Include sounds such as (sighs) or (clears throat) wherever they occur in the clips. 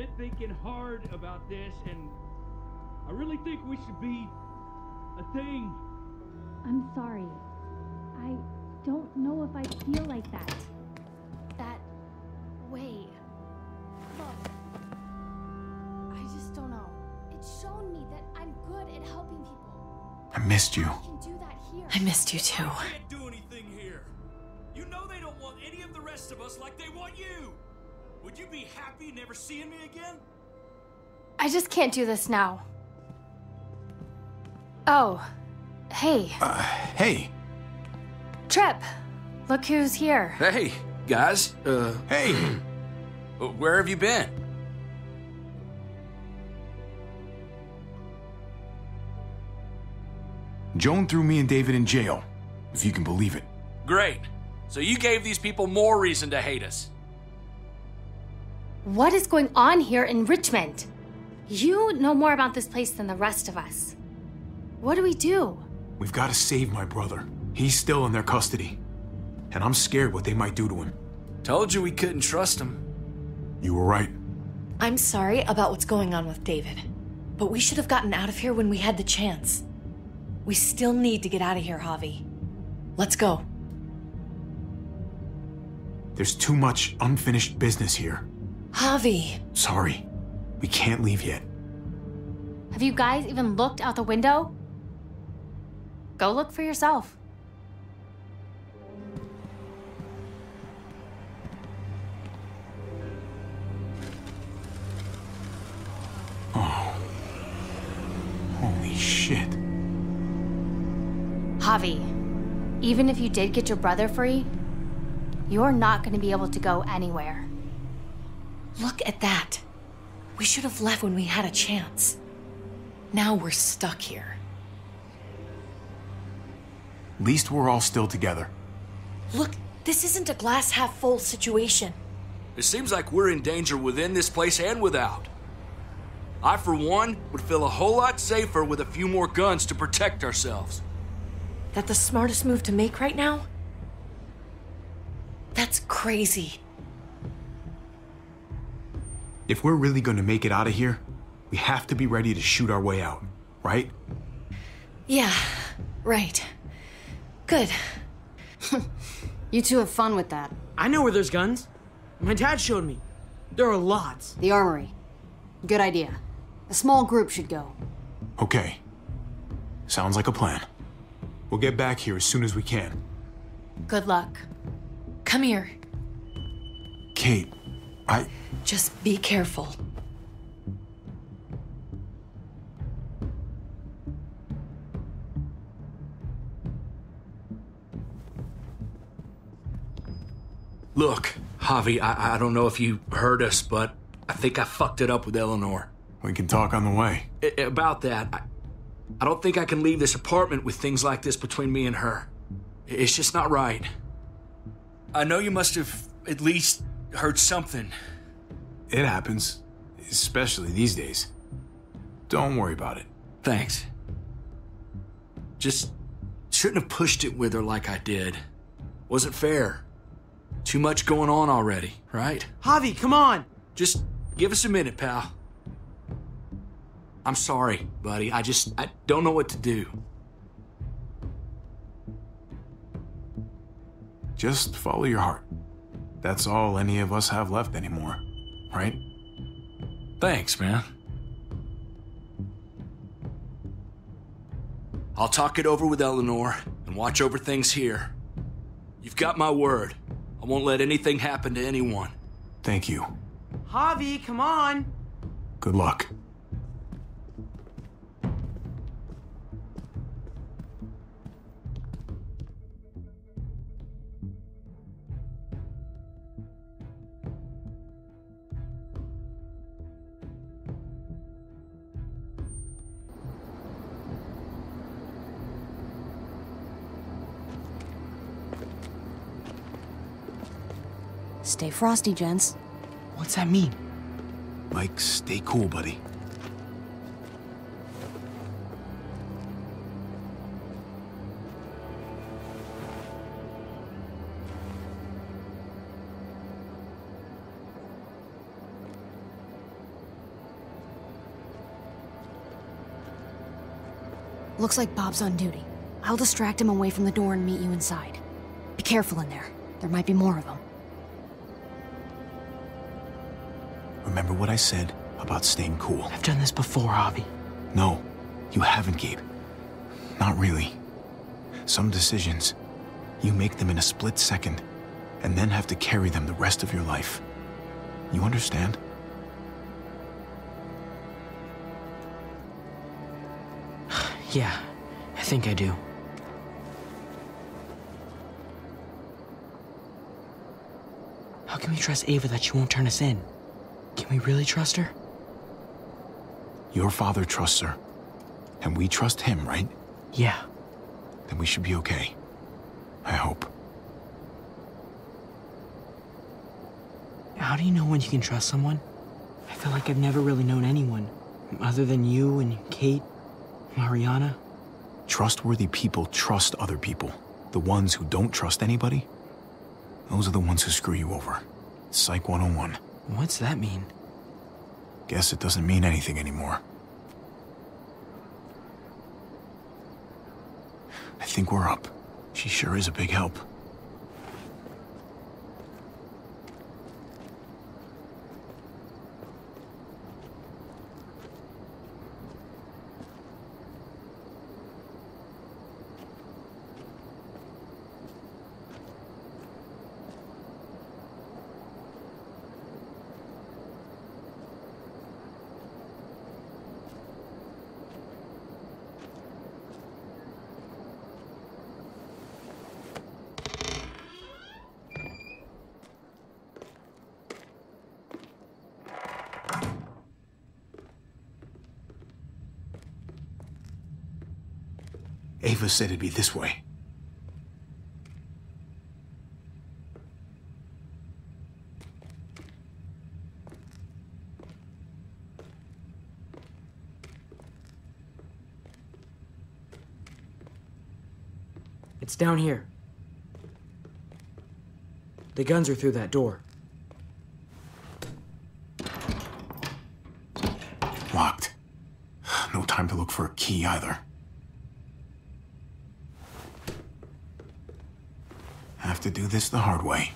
been thinking hard about this, and I really think we should be a thing. I'm sorry. I don't know if I feel like that. That way. Look, I just don't know. It's shown me that I'm good at helping people. I missed you. I can do that here. I missed you too. Would you be happy never seeing me again? I just can't do this now. Oh, hey, Uh, hey, Tripp. Look who's here. Hey, guys. Uh, hey. (clears throat) where have you been? Joan threw me and David in jail, if you can believe it. Great. So you gave these people more reason to hate us. What is going on here in Richmond? You know more about this place than the rest of us. What do we do? We've got to save my brother. He's still in their custody. And I'm scared what they might do to him. Told you we couldn't trust him. You were right. I'm sorry about what's going on with David, but we should have gotten out of here when we had the chance. We still need to get out of here, Javi. Let's go. There's too much unfinished business here. Javi. Sorry. We can't leave yet. Have you guys even looked out the window? Go look for yourself. Oh. Holy shit. Javi, even if you did get your brother free, you're not going to be able to go anywhere. Look at that. We should have left when we had a chance. Now we're stuck here. At least we're all still together. Look, this isn't a glass half full situation. It seems like we're in danger within this place and without. I, for one, would feel a whole lot safer with a few more guns to protect ourselves. That the smartest move to make right now? That's crazy. If we're really going to make it out of here, we have to be ready to shoot our way out, right? Yeah, right. Good. (laughs) You two have fun with that. I know where there's guns. My dad showed me. There are lots. The armory. Good idea. A small group should go. Okay. Sounds like a plan. We'll get back here as soon as we can. Good luck. Come here. Kate, I. Just be careful. Look, Javi, I, I don't know if you heard us, but I think I fucked it up with Eleanor. We can talk on the way. I- about that, I, I don't think I can leave this apartment with things like this between me and her. It's just not right. I know you must have at least heard something. It happens, especially these days. Don't worry about it. Thanks. Just shouldn't have pushed it with her like I did. Wasn't fair. Too much going on already, right? Javi, come on! Just give us a minute, pal. I'm sorry, buddy. I just I don't know what to do. Just follow your heart. That's all any of us have left anymore, right? Thanks, man. I'll talk it over with Eleanor and watch over things here. You've got my word. I won't let anything happen to anyone. Thank you. Javi, come on! Good luck. frosty, gents. What's that mean? Mike, stay cool, buddy. Looks like Bob's on duty. I'll distract him away from the door and meet you inside. Be careful in there. There might be more of them. Remember what I said about staying cool? I've done this before, Javi. No, you haven't, Gabe. Not really. Some decisions, you make them in a split second, and then have to carry them the rest of your life. You understand? (sighs) Yeah, I think I do. How can we trust Ava that she won't turn us in? Can we really trust her? Your father trusts her, and we trust him, right? Yeah. Then we should be okay. I hope. How do you know when you can trust someone? I feel like I've never really known anyone, other than you and Kate, Mariana. Trustworthy people trust other people. The ones who don't trust anybody, those are the ones who screw you over. Psych 101. What's that mean? Guess it doesn't mean anything anymore. I think we're up. She sure is a big help. Ava said it'd be this way. It's down here. The guns are through that door. Locked. No time to look for a key either. Have to do this the hard way.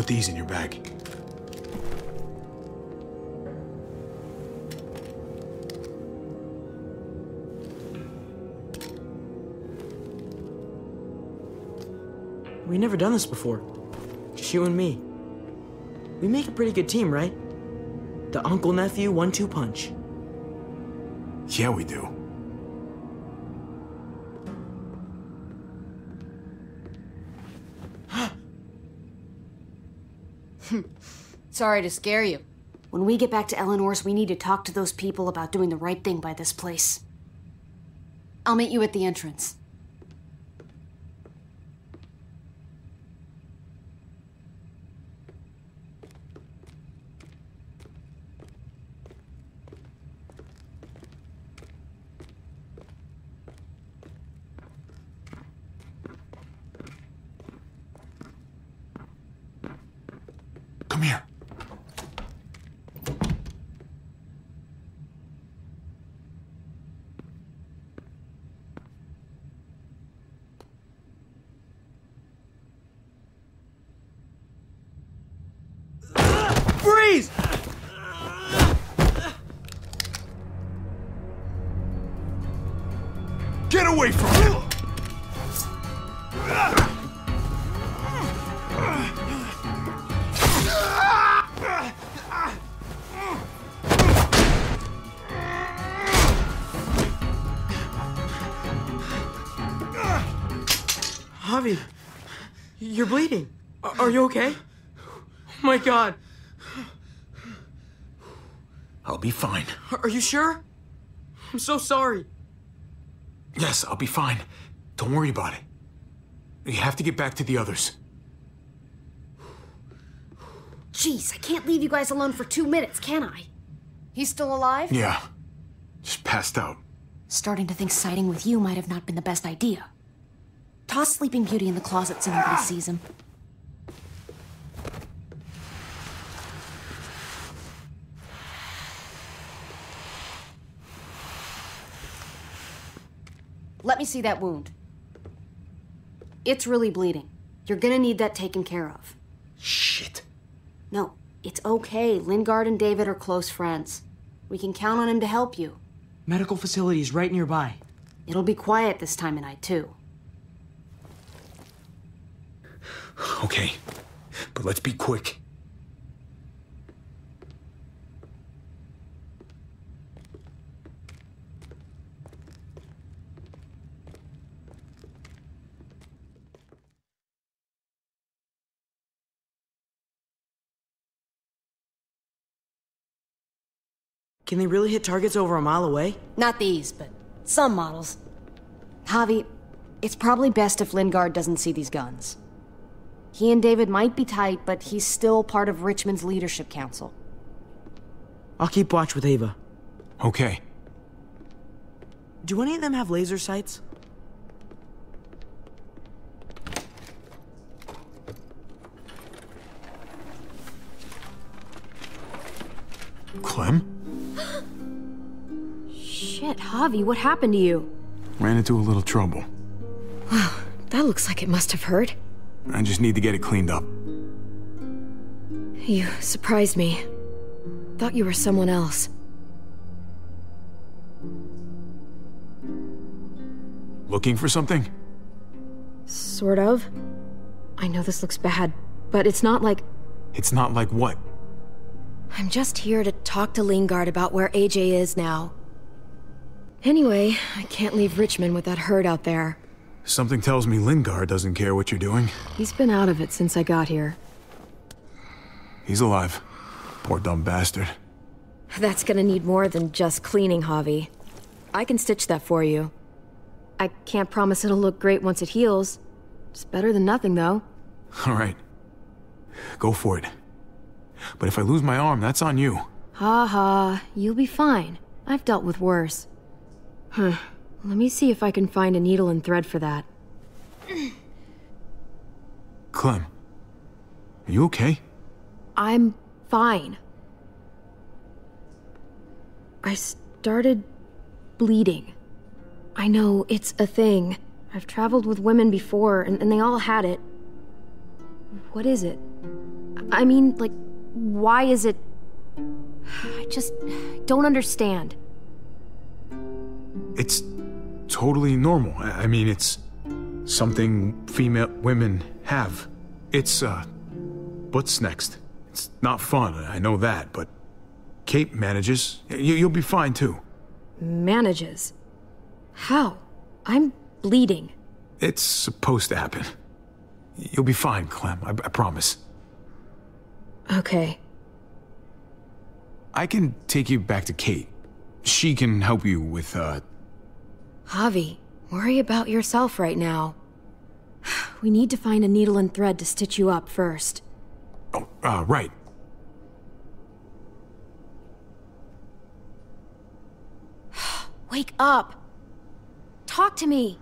Put these in your bag. We've never done this before. Just you and me. We make a pretty good team, right? The uncle nephew one two punch. Yeah, we do. Sorry to scare you. When we get back to Eleanor's, we need to talk to those people about doing the right thing by this place. I'll meet you at the entrance. Freeze! Get away from him! Javi, you're bleeding. Are you okay? Oh my god. I'll be fine. Are you sure? I'm so sorry. Yes, I'll be fine. Don't worry about it. You have to get back to the others. Jeez, I can't leave you guys alone for two minutes, can I? He's still alive? Yeah. Just passed out. Starting to think siding with you might have not been the best idea. Toss Sleeping Beauty in the closet so nobody sees him. Let me see that wound. It's really bleeding. You're gonna need that taken care of. Shit. No, it's okay. Lingard and David are close friends. We can count on him to help you. Medical facilities right nearby. It'll be quiet this time of night, too. Okay. But let's be quick. Can they really hit targets over a mile away? Not these, but some models. Javi, it's probably best if Lingard doesn't see these guns. He and David might be tight, but he's still part of Richmond's leadership council. I'll keep watch with Ava. Okay. Do any of them have laser sights? Clem? Shit, Javi, what happened to you? Ran into a little trouble. That looks like it must have hurt. I just need to get it cleaned up. You surprised me. Thought you were someone else. Looking for something? Sort of. I know this looks bad, but it's not like. It's not like what? I'm just here to talk to Lingard about where AJ is now. Anyway, I can't leave Richmond with that herd out there. Something tells me Lingard doesn't care what you're doing. He's been out of it since I got here. He's alive. Poor dumb bastard. That's gonna need more than just cleaning, Javi. I can stitch that for you. I can't promise it'll look great once it heals. It's better than nothing, though. (laughs) All right. Go for it. But if I lose my arm, that's on you. Ha ha, you'll be fine. I've dealt with worse. Huh. Let me see if I can find a needle and thread for that. Clem. Are you okay? I'm fine. I started bleeding. I know, it's a thing. I've traveled with women before, and, and they all had it. What is it? I mean, like, why is it. I just don't understand. It's totally normal. I mean, it's something female women have. It's, uh, what's next? It's not fun, I know that, but Kate manages. You, you'll be fine too. Manages. How? I'm bleeding. It's supposed to happen. You'll be fine, Clem. I, I promise. Okay. I can take you back to Kate. She can help you with, uh, Javi, worry about yourself right now. We need to find a needle and thread to stitch you up first. oh, uh, right. (sighs) Wake up! Talk to me!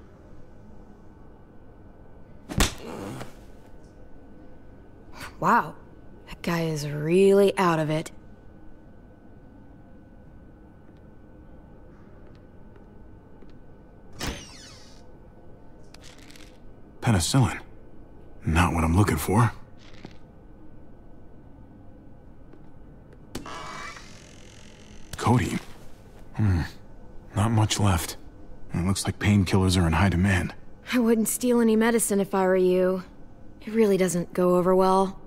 Wow, that guy is really out of it. Penicillin. Not what I'm looking for. Codeine. Hmm. Not much left. It looks like painkillers are in high demand. I wouldn't steal any medicine if I were you. It really doesn't go over well.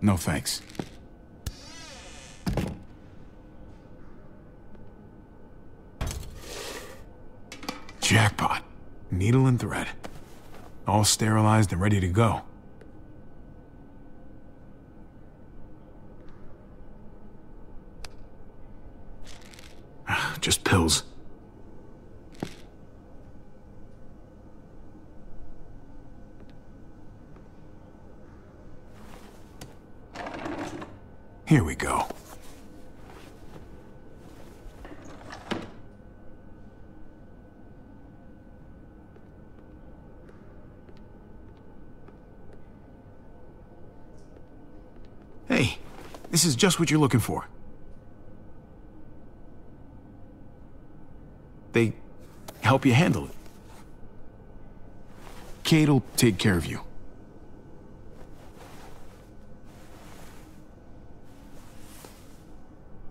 No thanks. Jackpot. Needle and thread. All sterilized and ready to go. (sighs) Just pills. Here we go. Hey, this is just what you're looking for. They help you handle it. Kate'll take care of you.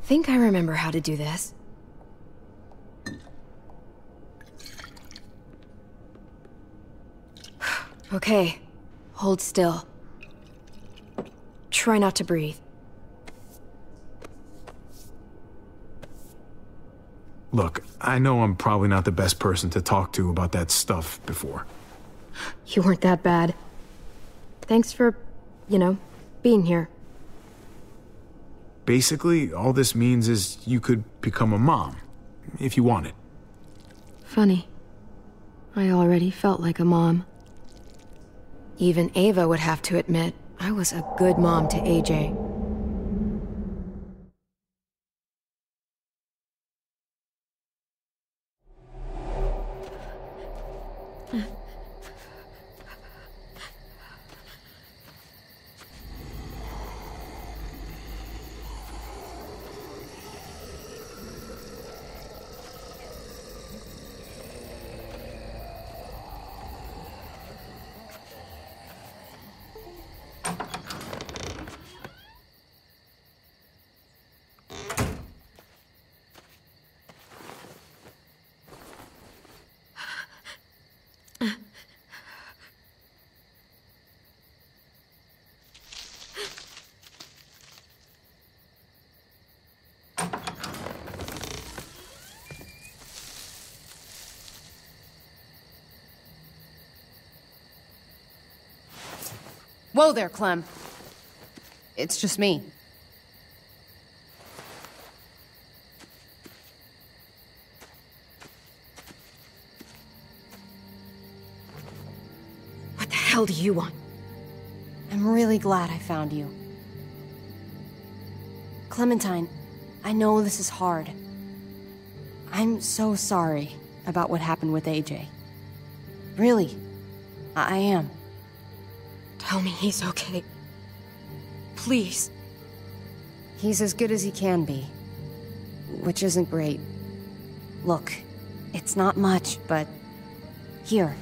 Think I remember how to do this. (sighs) okay, hold still. Try not to breathe. Look, I know I'm probably not the best person to talk to about that stuff before. You weren't that bad. Thanks for, you know, being here. Basically, all this means is you could become a mom, if you wanted. Funny. I already felt like a mom. Even Ava would have to admit I was a good mom to AJ. Whoa there, Clem. It's just me. What the hell do you want? I'm really glad I found you. Clementine, I know this is hard. I'm so sorry about what happened with AJ. Really, I, I am. Tell me he's okay. Please. He's as good as he can be. Which isn't great. Look, it's not much, but... Here.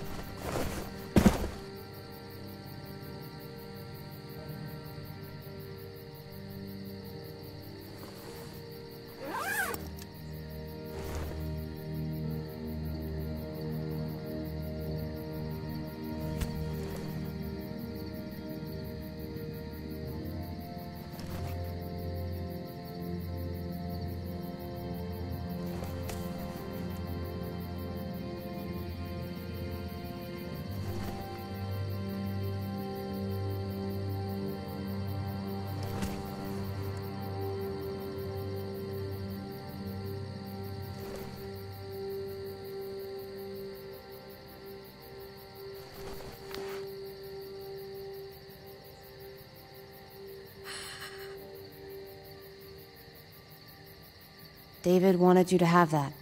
David wanted you to have that.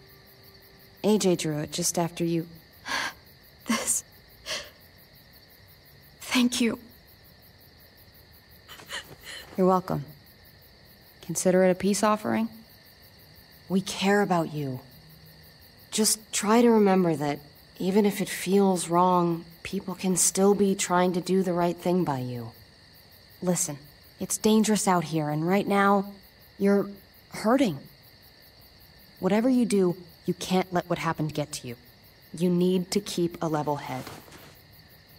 AJ drew it just after you. (sighs) This. Thank you. You're welcome. Consider it a peace offering? We care about you. Just try to remember that even if it feels wrong, people can still be trying to do the right thing by you. Listen, it's dangerous out here, and right now, you're hurting. Whatever you do, you can't let what happened get to you. You need to keep a level head.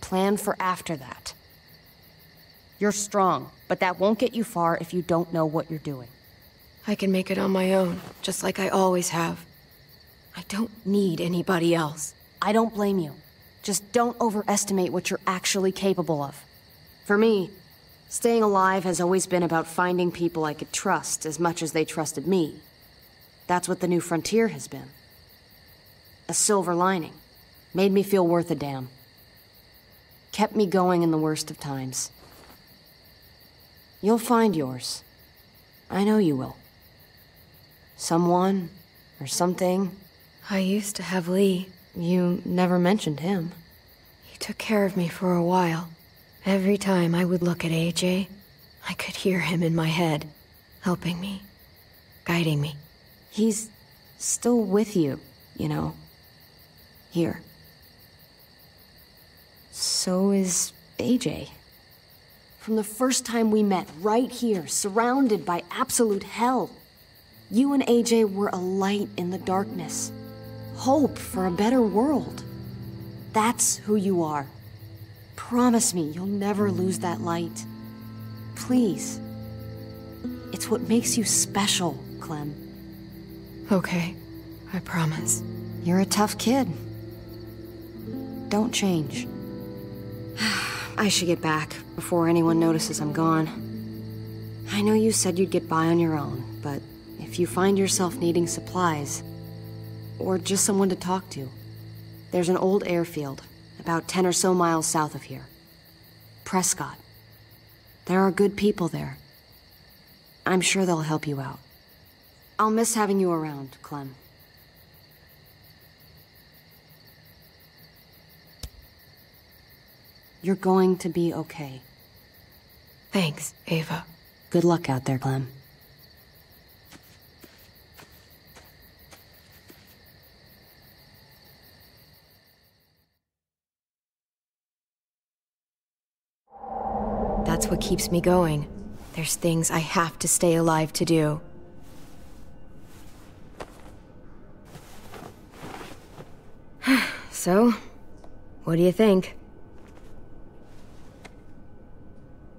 Plan for after that. You're strong, but that won't get you far if you don't know what you're doing. I can make it on my own, just like I always have. I don't need anybody else. I don't blame you. Just don't overestimate what you're actually capable of. For me, staying alive has always been about finding people I could trust as much as they trusted me. That's what the new frontier has been. A silver lining. Made me feel worth a damn. Kept me going in the worst of times. You'll find yours. I know you will. Someone, or something. I used to have Lee. You never mentioned him. He took care of me for a while. Every time I would look at AJ, I could hear him in my head, helping me, guiding me. He's still with you, you know. Here. So is AJ. From the first time we met, right here, surrounded by absolute hell, you and AJ were a light in the darkness. Hope for a better world. That's who you are. Promise me you'll never lose that light. Please. It's what makes you special, Clem. Okay, I promise. You're a tough kid. Don't change. (sighs) I should get back before anyone notices I'm gone. I know you said you'd get by on your own, but if you find yourself needing supplies, or just someone to talk to, there's an old airfield about 10 or so miles south of here. Prescott. There are good people there. I'm sure they'll help you out. I'll miss having you around, Clem. You're going to be okay. Thanks, Ava. Good luck out there, Clem. That's what keeps me going. There's things I have to stay alive to do. (sighs) so, what do you think?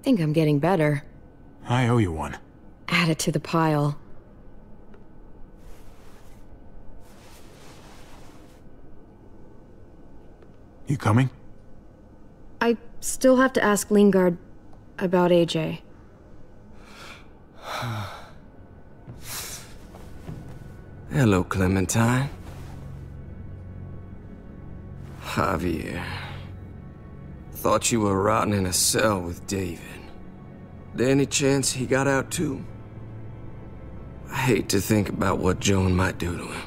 Think I'm getting better. I owe you one. Add it to the pile. You coming? I still have to ask Lingard about AJ. (sighs) Hello, Clementine. Javier. Thought you were rotting in a cell with David. There any chance he got out too? I hate to think about what Joan might do to him.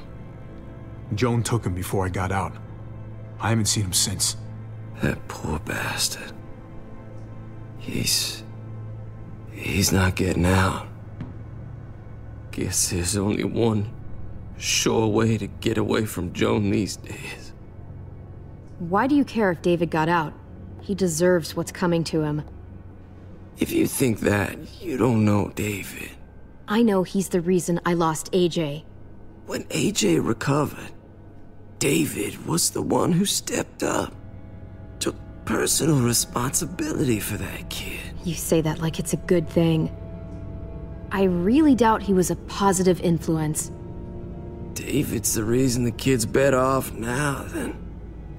Joan took him before I got out. I haven't seen him since. That poor bastard. He's. He's not getting out. Guess there's only one sure way to get away from Joan these days. Why do you care if David got out? He deserves what's coming to him. If you think that, you don't know David. I know he's the reason I lost AJ. When AJ recovered, David was the one who stepped up. Took personal responsibility for that kid. You say that like it's a good thing. I really doubt he was a positive influence. David's the reason the kid's better off now than,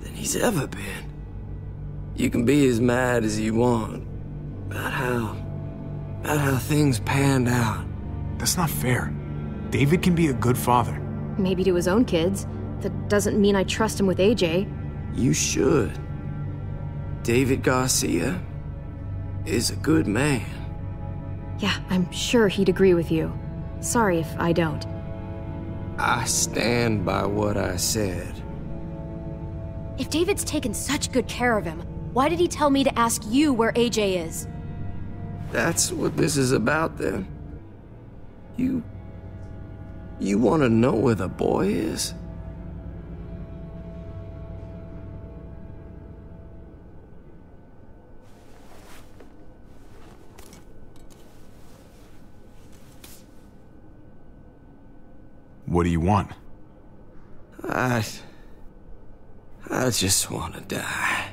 than he's ever been. You can be as mad as you want about how, about how things panned out. That's not fair. David can be a good father. Maybe to his own kids. That doesn't mean I trust him with AJ. You should. David Garcia is a good man. Yeah, I'm sure he'd agree with you. Sorry if I don't. I stand by what I said. If David's taken such good care of him, why did he tell me to ask you where AJ is? That's what this is about, then. You. You want to know where the boy is? What do you want? I. I just want to die.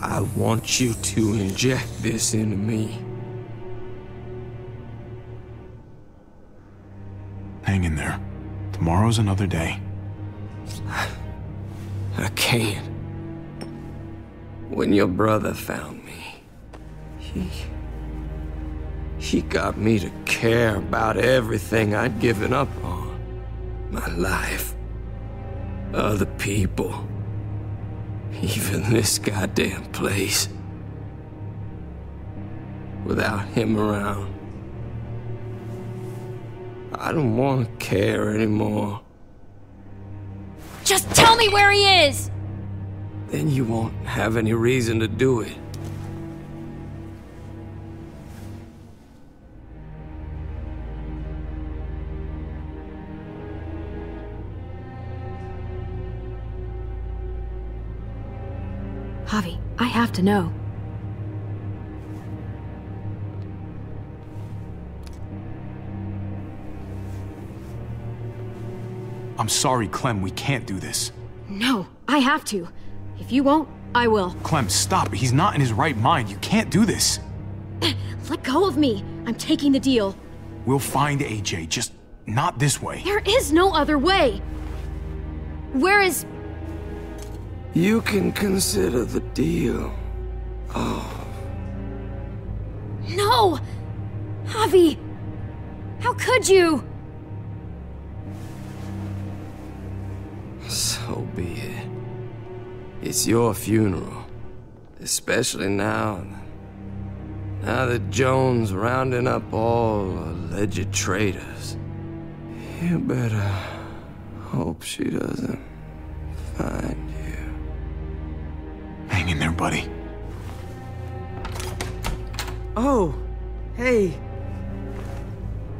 I want you to inject this into me. Hang in there. Tomorrow's another day. (sighs) I can't. When your brother found me, he. He got me to care about everything I'd given up on. My life. Other people. Even this goddamn place. Without him around. I don't want to care anymore. Just tell me where he is! Then you won't have any reason to do it. Javi, I have to know. I'm sorry, Clem, we can't do this. No, I have to. If you won't, I will. Clem, stop. He's not in his right mind. You can't do this. (clears throat) Let go of me. I'm taking the deal. We'll find AJ, just not this way. There is no other way. Where is. You can consider the deal. Oh, No! Javi! How could you? so be it. It's your funeral. Especially now. Now that Joan's rounding up all alleged traitors. You better hope she doesn't find you. Hang in there, buddy. Oh, hey.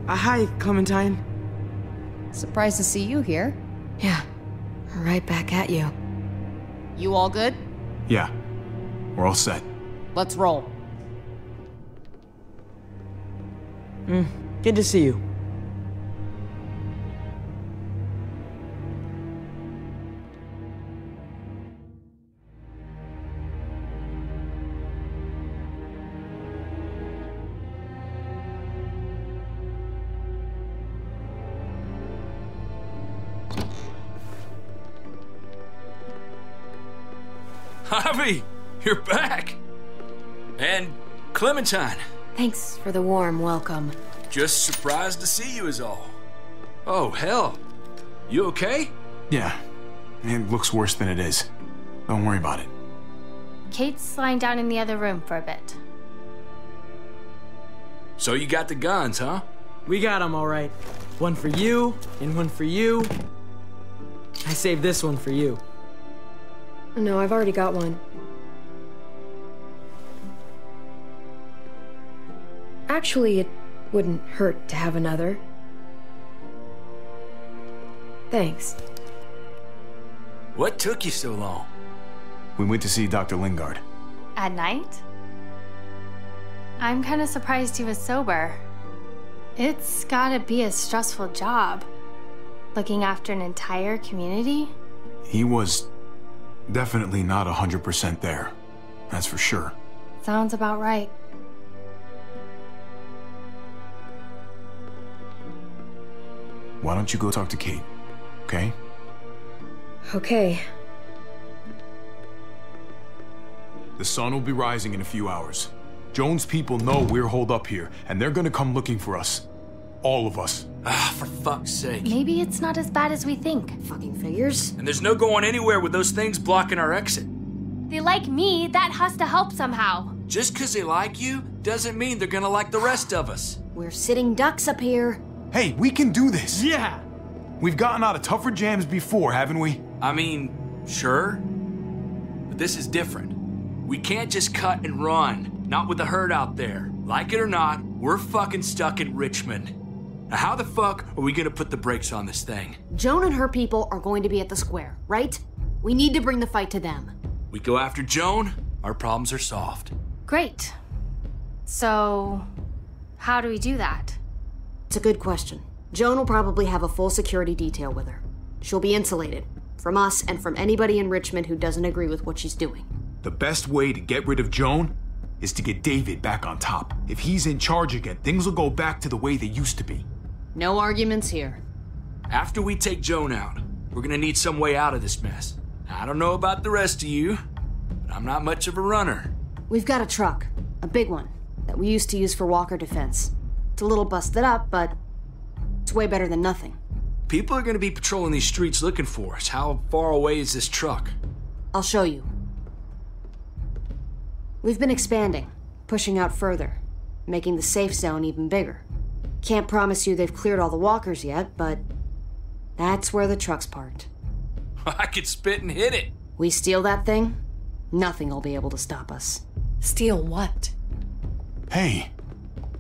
Uh, hi, Clementine. Surprised to see you here. Yeah, right back at you. You all good? Yeah, we're all set. Let's roll. Mm, good to see you. You're back. And Clementine, Thanks for the warm welcome. just surprised to see you is all. Oh, hell. You okay? Yeah, it looks worse than it is. Don't worry about it. Kate's lying down in the other room for a bit. So you got the guns, huh? We got them all right. One for you, and one for you. I saved this one for you. No, I've already got one. Actually, it wouldn't hurt to have another. Thanks. What took you so long? We went to see Dr. Lingard. At night? I'm kind of surprised he was sober. It's gotta be a stressful job. Looking after an entire community? He was definitely not 100% there. That's for sure. Sounds about right. Why don't you go talk to Kate? Okay? Okay. The sun will be rising in a few hours. Joan's people know we're holed up here, and they're gonna come looking for us. All of us. Ah, for fuck's sake. Maybe it's not as bad as we think. Fucking figures. And there's no going anywhere with those things blocking our exit. They like me, that has to help somehow. Just because they like you doesn't mean they're gonna like the rest of us. We're sitting ducks up here. Hey, we can do this! Yeah! We've gotten out of tougher jams before, haven't we? I mean, sure. But this is different. We can't just cut and run. Not with the herd out there. Like it or not, we're fucking stuck in Richmond. Now, how the fuck are we gonna put the brakes on this thing? Joan and her people are going to be at the square, right? We need to bring the fight to them. We go after Joan, our problems are solved. Great. So, how do we do that? It's a good question. Joan will probably have a full security detail with her. She'll be insulated from us and from anybody in Richmond who doesn't agree with what she's doing. The best way to get rid of Joan is to get David back on top. If he's in charge again, things will go back to the way they used to be. No arguments here. After we take Joan out, we're gonna need some way out of this mess. I don't know about the rest of you, but I'm not much of a runner. We've got a truck, a big one, that we used to use for walker defense. It's a little busted up, but it's way better than nothing. People are gonna be patrolling these streets looking for us. How far away is this truck? I'll show you. We've been expanding, pushing out further, making the safe zone even bigger. Can't promise you they've cleared all the walkers yet, but that's where the truck's parked. (laughs) I could spit and hit it. We steal that thing, nothing will be able to stop us. Steal what? Hey,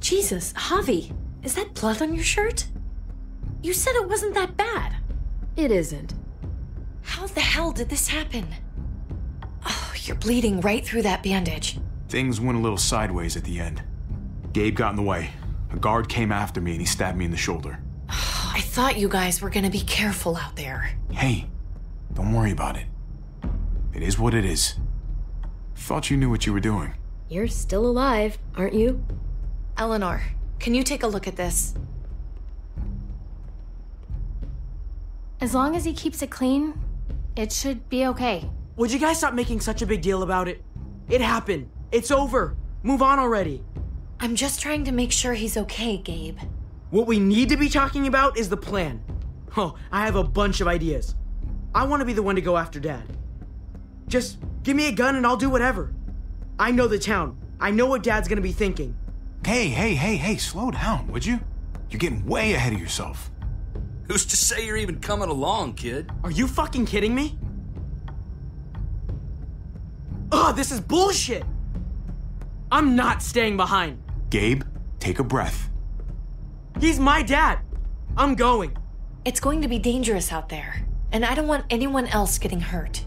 Jesus, Javi, is that blood on your shirt? You said it wasn't that bad. It isn't. How the hell did this happen? Oh, you're bleeding right through that bandage. things went a little sideways at the end. Gabe got in the way. A guard came after me and he stabbed me in the shoulder. I thought you guys were gonna be careful out there. Hey, don't worry about it. It is what it is. Thought you knew what you were doing. You're still alive, aren't you? Eleanor, can you take a look at this? As long as he keeps it clean, it should be okay. Would you guys stop making such a big deal about it? It happened. It's over. Move on already. I'm just trying to make sure he's okay, Gabe. What we need to be talking about is the plan. Oh, I have a bunch of ideas. I want to be the one to go after Dad. Just give me a gun and I'll do whatever. I know the town. I know what Dad's gonna be thinking. Hey, hey, hey, hey, slow down, would you? You're getting way ahead of yourself. Who's to say you're even coming along, kid? Are you fucking kidding me? Ugh, this is bullshit! I'm not staying behind. Gabe, take a breath. He's my dad. I'm going. It's going to be dangerous out there, and I don't want anyone else getting hurt.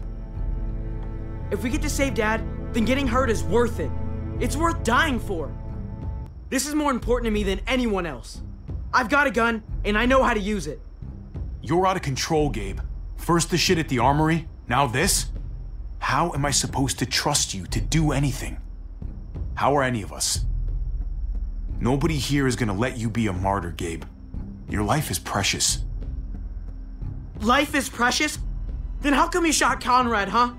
If we get to save Dad, then getting hurt is worth it. It's worth dying for. This is more important to me than anyone else. I've got a gun, and I know how to use it. You're out of control, Gabe. First the shit at the armory, now this? How am I supposed to trust you to do anything? How are any of us? Nobody here is gonna let you be a martyr, Gabe. Your life is precious. Life is precious? Then how come you shot Conrad, huh?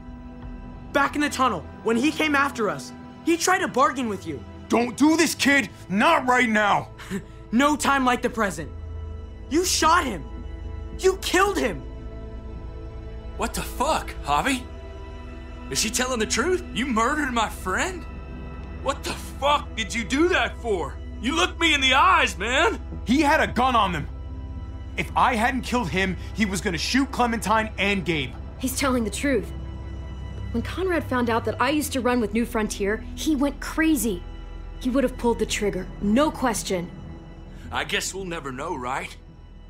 Back in the tunnel, when he came after us, he tried to bargain with you. Don't do this, kid! Not right now! (laughs) No time like the present. You shot him. You killed him. What the fuck, Javi? Is she telling the truth? You murdered my friend? What the fuck did you do that for? You looked me in the eyes, man! He had a gun on them. If I hadn't killed him, he was gonna shoot Clementine and Gabe. He's telling the truth. When Conrad found out that I used to run with New Frontier, he went crazy. He would have pulled the trigger, no question. I guess we'll never know, right?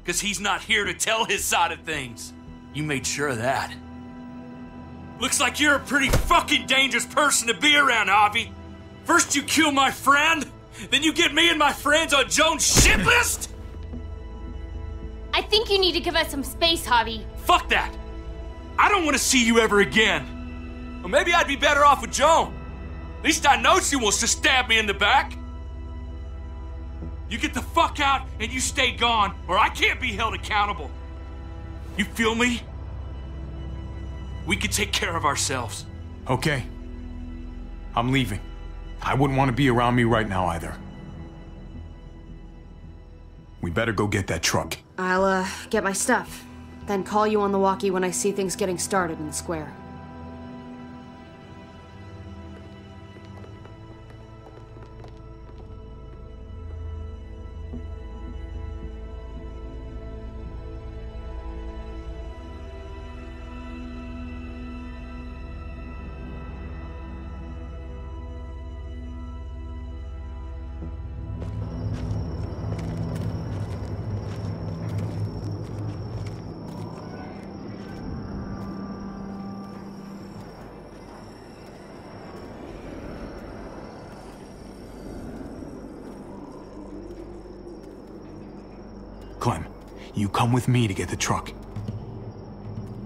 Because he's not here to tell his side of things. You made sure of that. Looks like you're a pretty fucking dangerous person to be around, Avi. First you kill my friend, then you get me and my friends on Joan's shit list? I think you need to give us some space, Javi. Fuck that! I don't want to see you ever again. Or maybe I'd be better off with Joan. At least I know she wants to stab me in the back. You get the fuck out and you stay gone, or I can't be held accountable. You feel me? We can take care of ourselves. Okay. I'm leaving. I wouldn't want to be around me right now either. We better go get that truck. I'll, uh, get my stuff. Then call you on the walkie when I see things getting started in the square. Come with me to get the truck.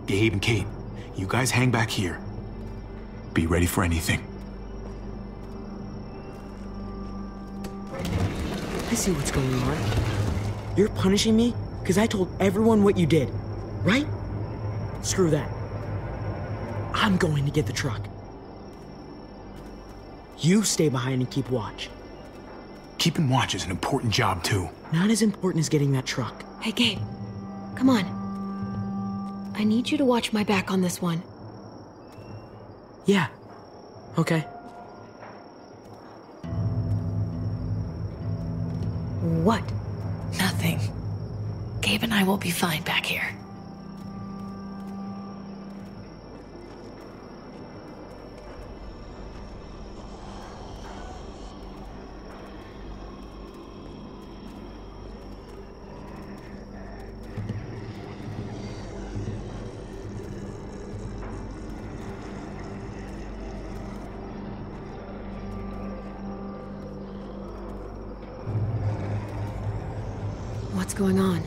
Gabe and Kate, you guys hang back here. Be ready for anything. I see what's going on. You're punishing me because I told everyone what you did, right? Screw that. I'm going to get the truck. You stay behind and keep watch. Keeping watch is an important job, too. Not as important as getting that truck. Hey, Gabe. Come on. I need you to watch my back on this one. Yeah. Okay. What? Nothing. Gabe and I will be fine back here. What's going on?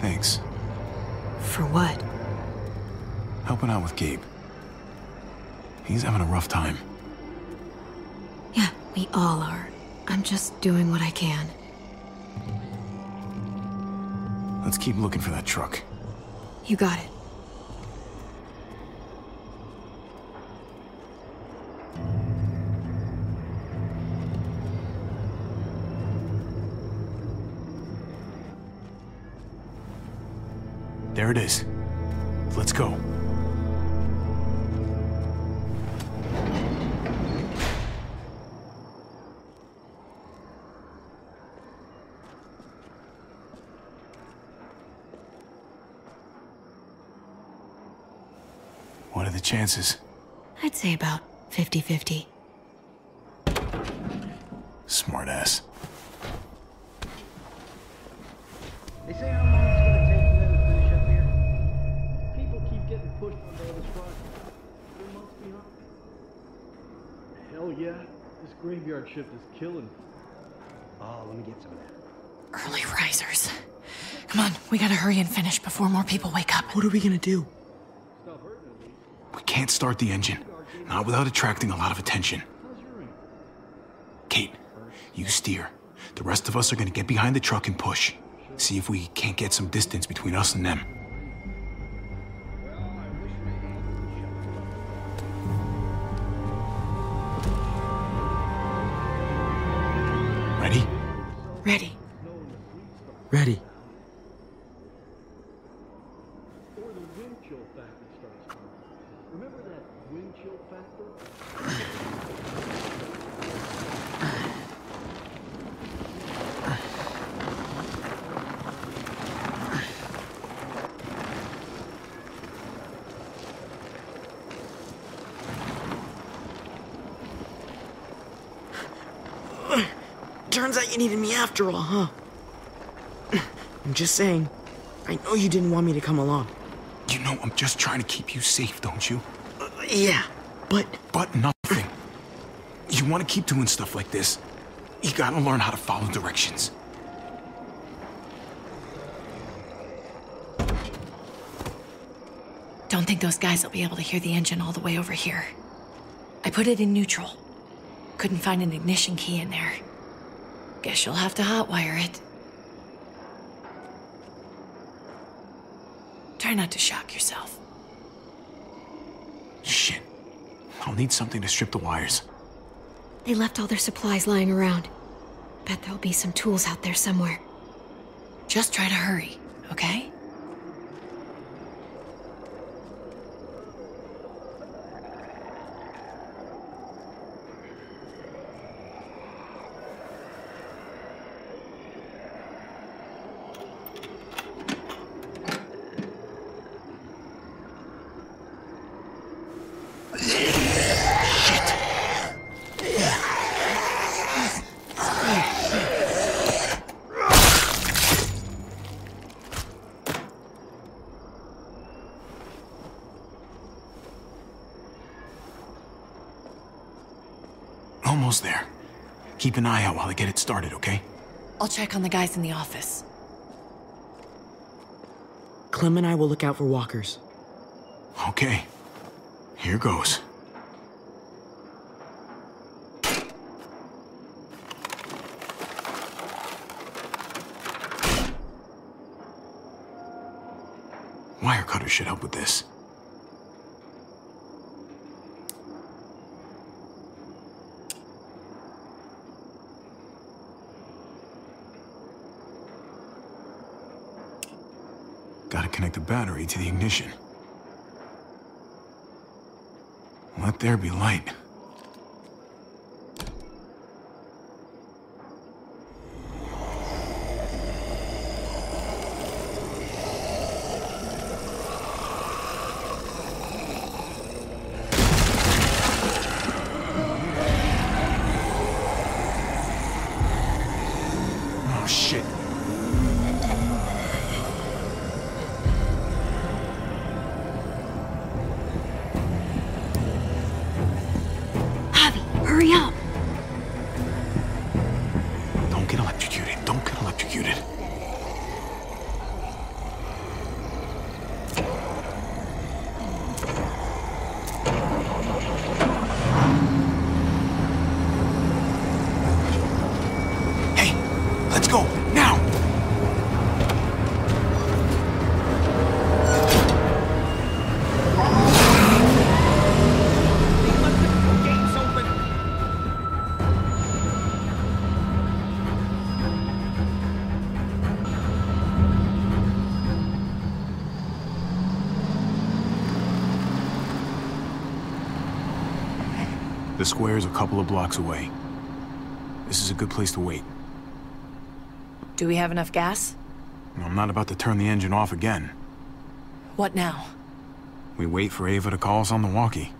Thanks. For what? Helping out with Gabe. He's having a rough time. Yeah, we all are. I'm just doing what I can. Let's keep looking for that truck. You got it. There it is. Let's go. What are the chances? I'd say about 50 killing. Oh, let me get some of that. Early risers. Come on, we gotta hurry and finish before more people wake up. What are we gonna do? We can't start the engine. Not without attracting a lot of attention. Kate, you steer. The rest of us are gonna get behind the truck and push. See if we can't get some distance between us and them. Ready. Or the wind chill factor starts coming. Remember that wind chill factor? Turns out you needed me after all, huh? I'm just saying. I know you didn't want me to come along. You know I'm just trying to keep you safe, don't you? Uh, yeah, but But nothing. You want to keep doing stuff like this, you gotta learn how to follow directions. Don't think those guys will be able to hear the engine all the way over here. I put it in neutral. Couldn't find an ignition key in there. Guess you'll have to hotwire it. Try not to shock yourself. Shit. I'll need something to strip the wires. They left all their supplies lying around. Bet there'll be some tools out there somewhere. Just try to hurry, okay? Almost there. Keep an eye out while I get it started, okay? I'll check on the guys in the office. Clem and I will look out for walkers. Okay. Here goes. Wire cutter should help with this. Gotta connect the battery to the ignition. Let there be light. The square's a couple of blocks away. This is a good place to wait. Do we have enough gas? I'm not about to turn the engine off again. What now? We wait for Ava to call us on the walkie.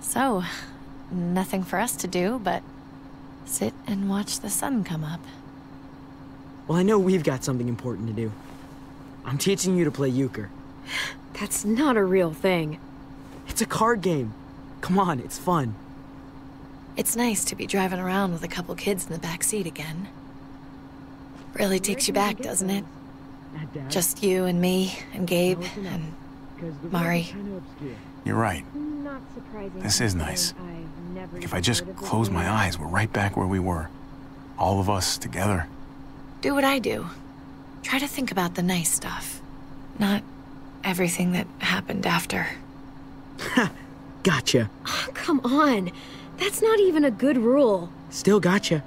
So, nothing for us to do but sit and watch the sun come up. Well, I know we've got something important to do. I'm teaching you to play euchre. That's not a real thing. It's a card game. Come on, it's fun. It's nice to be driving around with a couple kids in the back seat again. Really takes you back, doesn't it? Just you and me and Gabe and Mari. You're right. This is nice. Like if I just heard of this close my eyes, we're right back where we were. All of us together. Do what I do. Try to think about the nice stuff, not everything that happened after. (laughs) Gotcha. Oh, come on. That's not even a good rule. Still gotcha.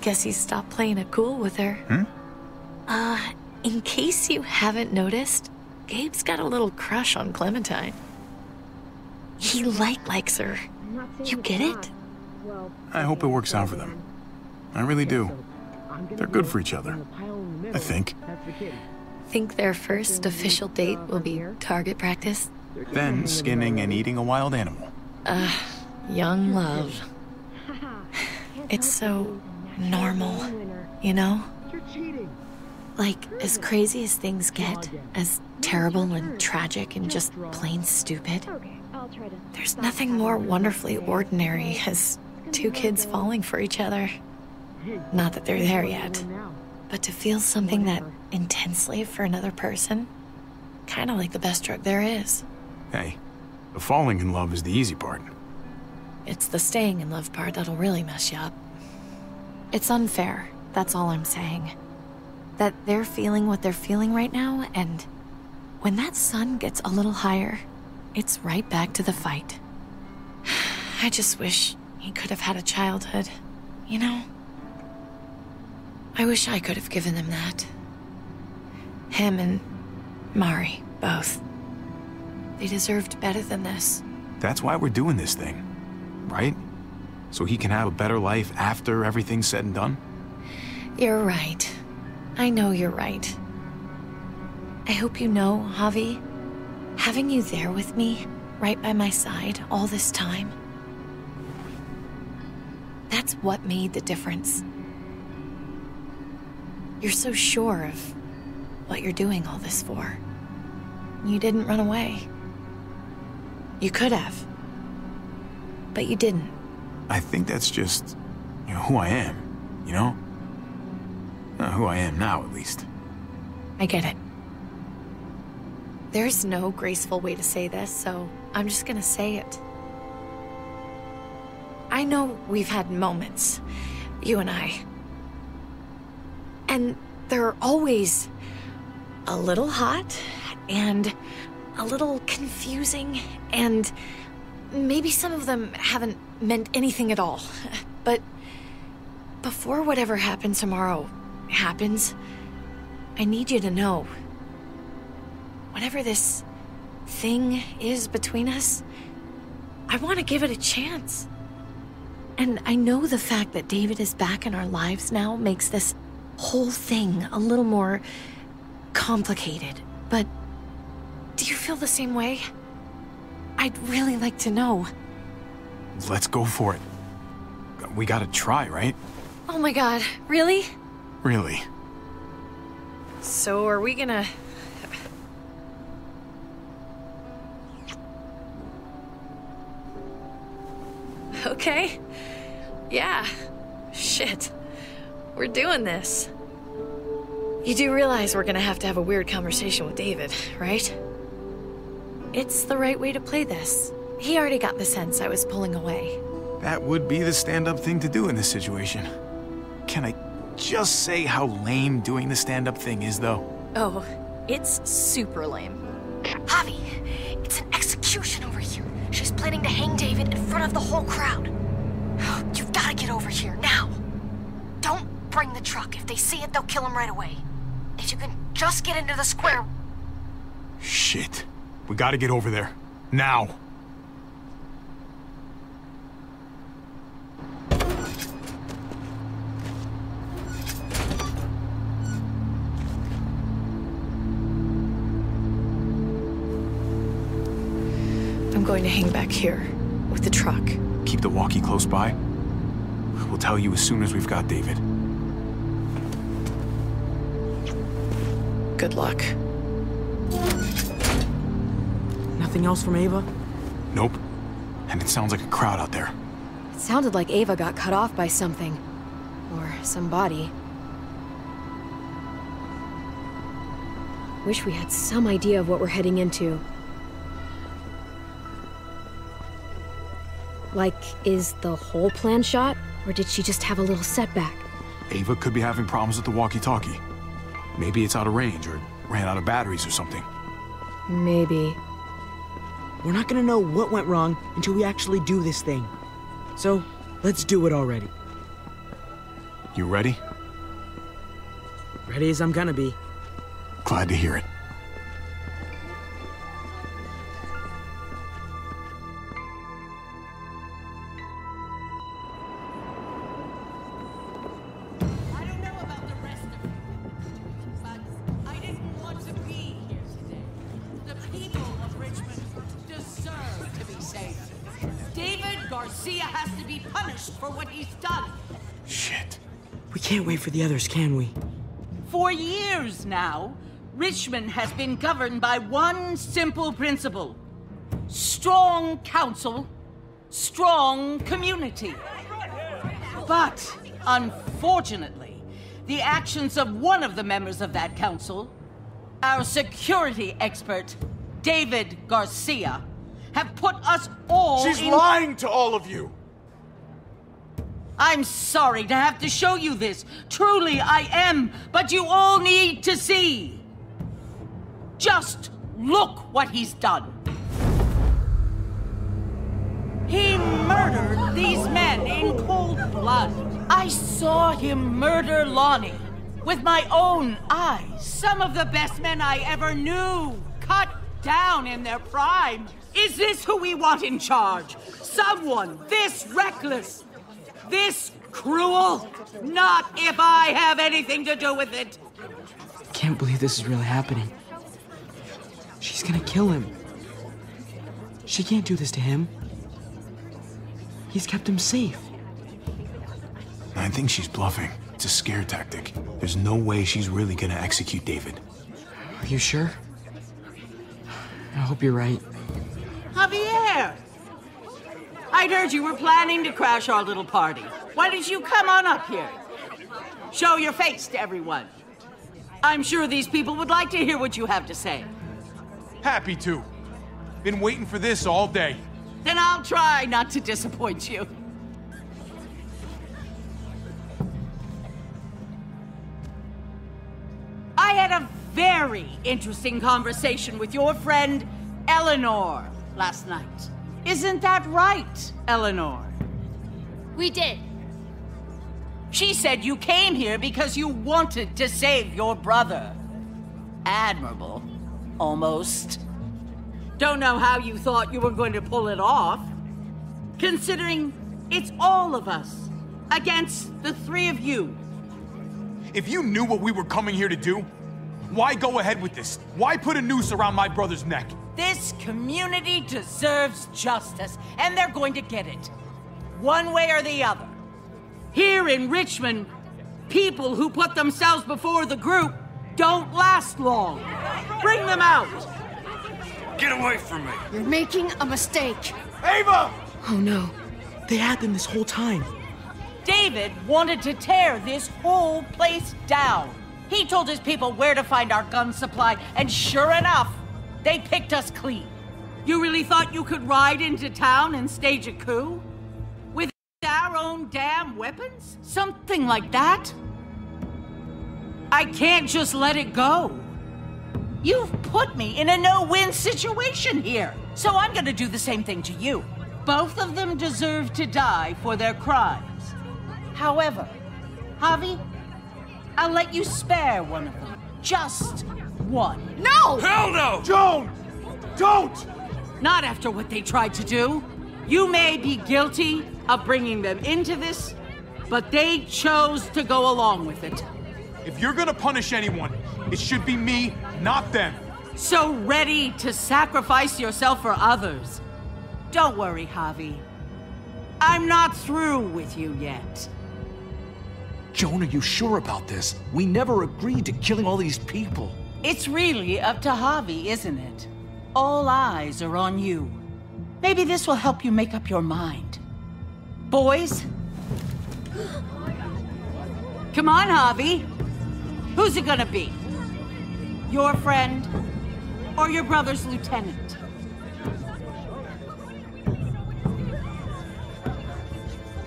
Guess he stopped playing it cool with her. Hmm? Uh, in case you haven't noticed, Gabe's got a little crush on Clementine. He like likes her. I'm not saying You get it? I hope it works out for them. I really do. They're good for each other. I think. Think their first official date will be target practice? Then skinning and eating a wild animal. Uh, young love. It's so normal, you know? Like, as crazy as things get, as terrible and tragic and just plain stupid, there's nothing more wonderfully ordinary as two kids falling for each other. Not that they're there yet, but to feel something that intensely for another person, kind of like the best drug there is. Hey, the falling in love is the easy part. It's the staying in love part that'll really mess you up. It's unfair, that's all I'm saying. That they're feeling what they're feeling right now, and when that sun gets a little higher, it's right back to the fight. (sighs) I just wish he could have had a childhood, you know? I wish I could have given him that. Him and Mari, both. They deserved better than this. That's why we're doing this thing, right? So he can have a better life after everything's said and done? You're right. I know you're right. I hope you know, Javi, having you there with me, right by my side, all this time, that's what made the difference. You're so sure of what you're doing all this for. You didn't run away. You could have. But you didn't. I think that's just, you know, who I am, you know? Uh, who I am now, at least. I get it. There's no graceful way to say this, so I'm just gonna say it. I know we've had moments, you and I. And they're always a little hot and a little confusing, and maybe some of them haven't meant anything at all. (laughs) But before whatever happens tomorrow happens, I need you to know. Whatever this thing is between us, I want to give it a chance. And I know the fact that David is back in our lives now makes this whole thing a little more complicated. But do you feel the same way? I'd really like to know. Let's go for it. We gotta try, right? Oh my god, really? Really. So are we gonna... Okay. Yeah. Shit. We're doing this. You do realize we're gonna have to have a weird conversation with David, right? It's the right way to play this. He already got the sense I was pulling away. That would be the stand-up thing to do in this situation. Can I just say how lame doing the stand-up thing is, though? Oh, it's super lame. Javi, it's an execution over here. She's planning to hang David in front of the whole crowd. You've gotta get over here, now. Don't bring the truck. If they see it, they'll kill him right away. If you can just get into the square... Shit. We gotta get over there. Now. I'm going to hang back here with the truck. Keep the walkie close by. We'll tell you as soon as we've got David. Good luck. Nothing else from Ava? Nope. And it sounds like a crowd out there. It sounded like Ava got cut off by something. Or somebody. Wish we had some idea of what we're heading into. Like, is the whole plan shot? Or did she just have a little setback? Ava could be having problems with the walkie-talkie. Maybe it's out of range or ran out of batteries or something. Maybe. We're not gonna know what went wrong until we actually do this thing. So, let's do it already. You ready? Ready as I'm gonna be. Glad to hear it. Garcia has to be punished for what he's done. Shit. We can't wait for the others, can we? For years now, Richmond has been governed by one simple principle strong council, strong community. But, unfortunately, the actions of one of the members of that council, our security expert, David Garcia, have put us all She's in- lying to all of you! I'm sorry to have to show you this. Truly, I am. But you all need to see. Just look what he's done. He murdered these men in cold blood. I saw him murder Lonnie with my own eyes. Some of the best men I ever knew, cut down in their prime. Is this who we want in charge? Someone this reckless, this cruel? Not if I have anything to do with it. Can't believe this is really happening. She's gonna kill him. She can't do this to him. He's kept him safe. I think she's bluffing. It's a scare tactic. There's no way she's really gonna execute David. Are you sure? I hope you're right. Javier! I'd heard you were planning to crash our little party. Why didn't you come on up here? Show your face to everyone. I'm sure these people would like to hear what you have to say. Happy to. Been waiting for this all day. Then I'll try not to disappoint you. I had a very interesting conversation with your friend Eleanor last night. Isn't that right, Eleanor? We did. She said you came here because you wanted to save your brother. Admirable. Almost. Don't know how you thought you were going to pull it off. Considering it's all of us against the three of you. If you knew what we were coming here to do, why go ahead with this? Why put a noose around my brother's neck? This community deserves justice, and they're going to get it. One way or the other. Here in Richmond, people who put themselves before the group don't last long. Bring them out. Get away from me. You're making a mistake. Ava! Oh no. They had them this whole time. David wanted to tear this whole place down. He told his people where to find our gun supply, and sure enough, they picked us clean. You really thought you could ride into town and stage a coup? With our own damn weapons? Something like that? I can't just let it go. You've put me in a no-win situation here, so I'm gonna do the same thing to you. Both of them deserve to die for their crimes. However, Javi, I'll let you spare one of them. Just one. No! Hell no! Joan! Don't! Not after what they tried to do. You may be guilty of bringing them into this, but they chose to go along with it. If you're gonna punish anyone, it should be me, not them. So ready to sacrifice yourself for others. Don't worry, Javi. I'm not through with you yet. Joan, are you sure about this? We never agreed to killing all these people. It's really up to Javi, isn't it? All eyes are on you. Maybe this will help you make up your mind. Boys? Come on, Javi. Who's it gonna be? Your friend or your brother's lieutenant?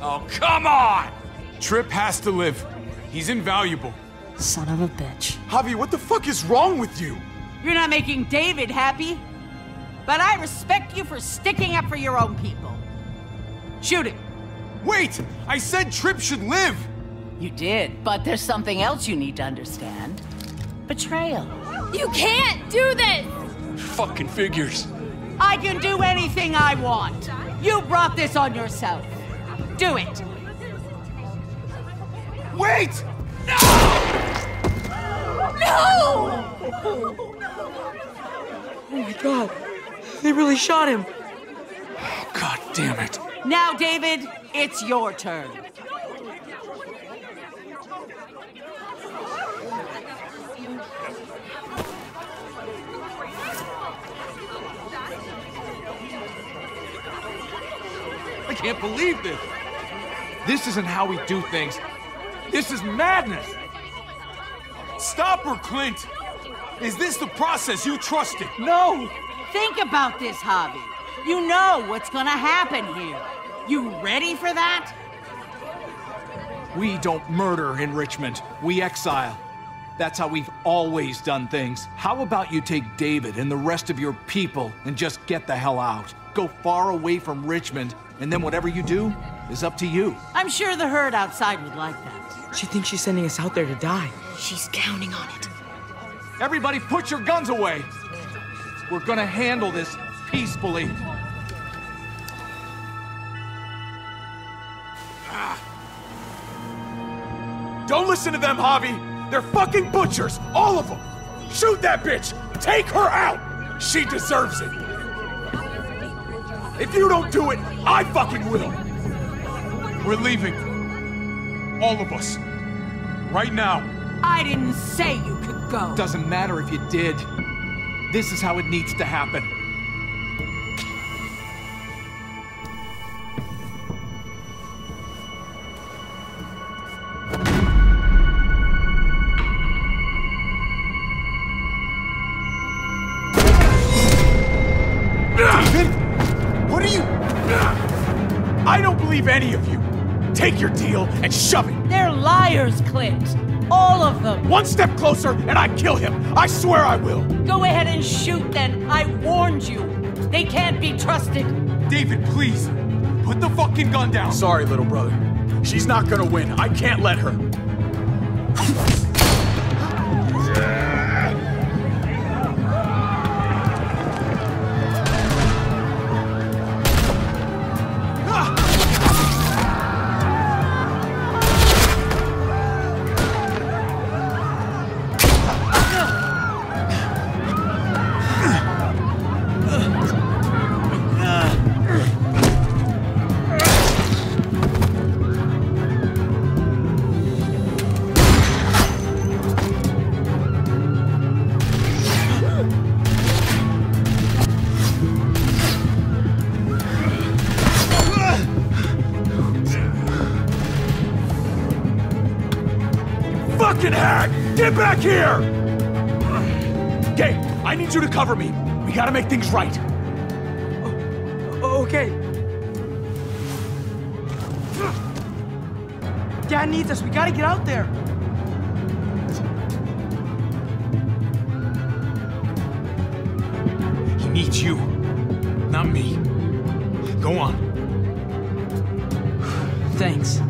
Oh, come on! Tripp has to live. He's invaluable. Son of a bitch. Javi, what the fuck is wrong with you? You're not making David happy. But I respect you for sticking up for your own people. Shoot him. Wait! I said Tripp should live! You did, but there's something else you need to understand. Betrayal. You can't do this! Fucking figures. I can do anything I want. You brought this on yourself. Do it. Wait! No! Oh, (laughs) oh, oh my god. They really shot him. God damn it. Now, David, it's your turn. I can't believe this! This isn't how we do things. This is madness! Stop her, Clint! Is this the process you trusted? No! Think about this, Javi. You know what's gonna happen here. You ready for that? We don't murder in Richmond. We exile. That's how we've always done things. How about you take David and the rest of your people and just get the hell out? Go far away from Richmond, and then whatever you do is up to you. I'm sure the herd outside would like that. She thinks she's sending us out there to die. She's counting on it. Everybody put your guns away! We're gonna handle this peacefully. Ah. Don't listen to them, Javi! They're fucking butchers! All of them! Shoot that bitch! Take her out! She deserves it! If you don't do it, I fucking will! We're leaving. All of us. Right now. I didn't say you could go. Doesn't matter if you did. This is how it needs to happen. Shove it. They're liars, Clint. All of them. One step closer and I kill him. I swear I will. Go ahead and shoot then. I warned you. They can't be trusted. David, please. Put the fucking gun down. Sorry, little brother. She's not gonna win. I can't let her. Fucking hack! Get back here! Okay, I need you to cover me. We gotta make things right. Oh, okay. Dad needs us. We gotta get out there. He needs you, not me. Go on. Thanks.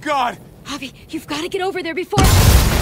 God! Javi, you've got to get over there before.